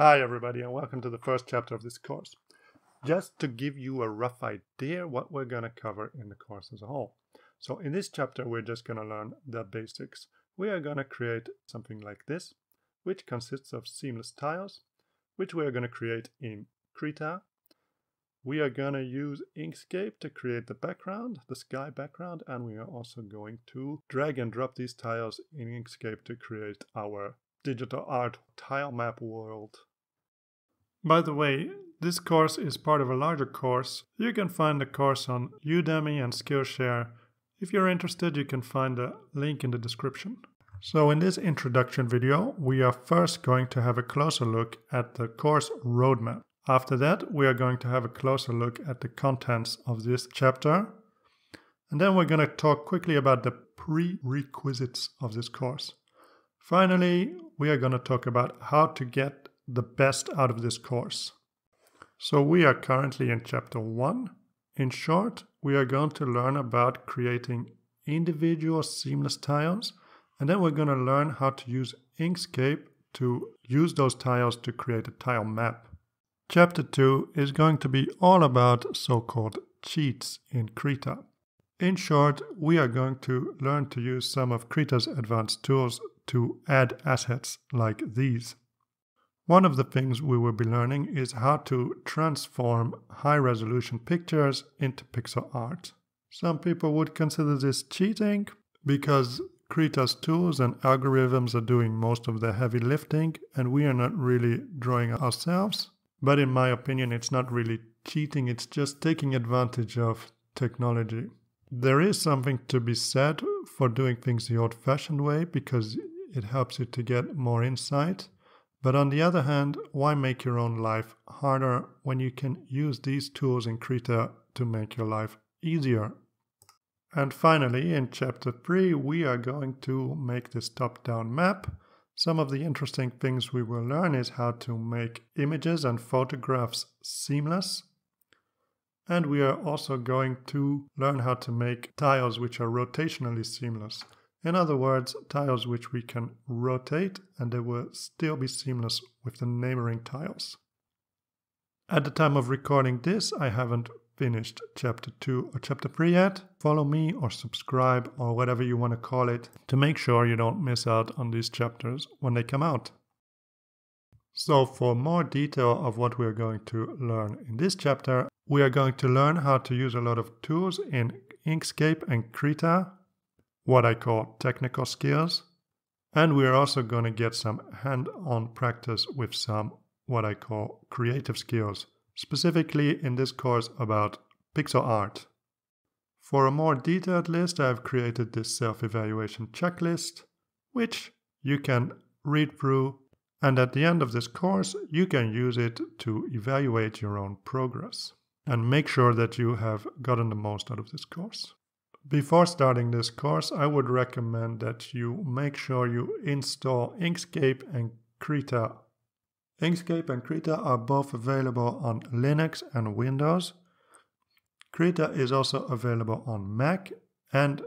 Hi everybody and welcome to the first chapter of this course. Just to give you a rough idea what we're going to cover in the course as a whole. So in this chapter we're just going to learn the basics. We are going to create something like this, which consists of seamless tiles, which we are going to create in Krita. We are going to use Inkscape to create the background, the sky background, and we are also going to drag and drop these tiles in Inkscape to create our digital art tile map world. By the way, this course is part of a larger course. You can find the course on Udemy and Skillshare. If you're interested, you can find a link in the description. So in this introduction video, we are first going to have a closer look at the course roadmap. After that, we are going to have a closer look at the contents of this chapter. And then we're going to talk quickly about the prerequisites of this course. Finally, we are going to talk about how to get the best out of this course. So we are currently in chapter 1. In short, we are going to learn about creating individual seamless tiles and then we're going to learn how to use Inkscape to use those tiles to create a tile map. Chapter 2 is going to be all about so-called cheats in Krita. In short, we are going to learn to use some of Krita's advanced tools to add assets like these. One of the things we will be learning is how to transform high resolution pictures into pixel art. Some people would consider this cheating because Krita's tools and algorithms are doing most of the heavy lifting and we are not really drawing ourselves. But in my opinion, it's not really cheating, it's just taking advantage of technology. There is something to be said for doing things the old fashioned way because it helps you to get more insight. But on the other hand, why make your own life harder when you can use these tools in Krita to make your life easier? And finally, in chapter 3, we are going to make this top down map. Some of the interesting things we will learn is how to make images and photographs seamless. And we are also going to learn how to make tiles which are rotationally seamless. In other words, tiles which we can rotate and they will still be seamless with the neighboring tiles. At the time of recording this, I haven't finished chapter 2 or chapter 3 yet. Follow me or subscribe or whatever you want to call it to make sure you don't miss out on these chapters when they come out. So for more detail of what we are going to learn in this chapter, we are going to learn how to use a lot of tools in Inkscape and Krita what I call technical skills. And we're also going to get some hand on practice with some what I call creative skills, specifically in this course about pixel art. For a more detailed list, I've created this self evaluation checklist, which you can read through, and at the end of this course, you can use it to evaluate your own progress and make sure that you have gotten the most out of this course. Before starting this course, I would recommend that you make sure you install Inkscape and Krita. Inkscape and Krita are both available on Linux and Windows. Krita is also available on Mac and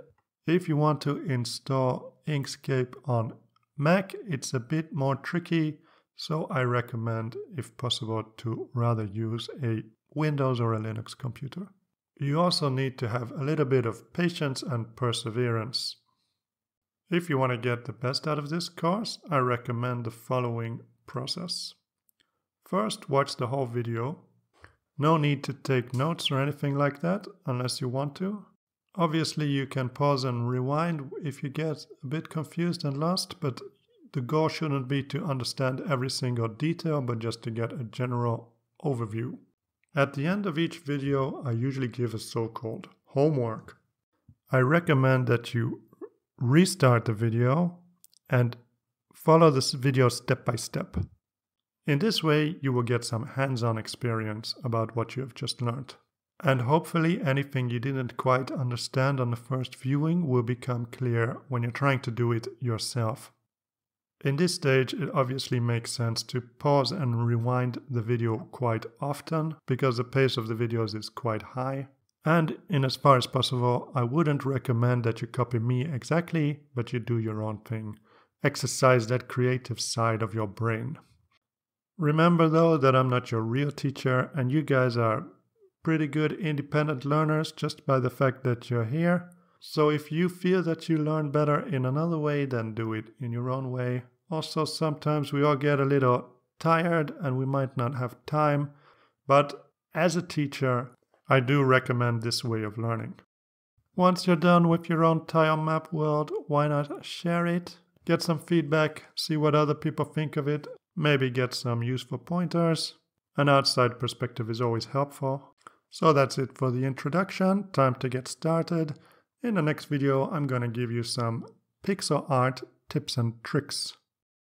if you want to install Inkscape on Mac, it's a bit more tricky, so I recommend, if possible, to rather use a Windows or a Linux computer. You also need to have a little bit of patience and perseverance. If you want to get the best out of this course, I recommend the following process. First, watch the whole video. No need to take notes or anything like that unless you want to. Obviously, you can pause and rewind if you get a bit confused and lost, but the goal shouldn't be to understand every single detail, but just to get a general overview. At the end of each video, I usually give a so-called homework. I recommend that you restart the video and follow this video step by step. In this way, you will get some hands-on experience about what you have just learned. And hopefully anything you didn't quite understand on the first viewing will become clear when you're trying to do it yourself. In this stage, it obviously makes sense to pause and rewind the video quite often because the pace of the videos is quite high. And in as far as possible, I wouldn't recommend that you copy me exactly, but you do your own thing. Exercise that creative side of your brain. Remember though that I'm not your real teacher and you guys are pretty good independent learners just by the fact that you're here. So if you feel that you learn better in another way, then do it in your own way. Also, sometimes we all get a little tired and we might not have time, but as a teacher, I do recommend this way of learning. Once you're done with your own tile map world, why not share it? Get some feedback, see what other people think of it, maybe get some useful pointers. An outside perspective is always helpful. So that's it for the introduction. Time to get started. In the next video, I'm gonna give you some pixel art tips and tricks.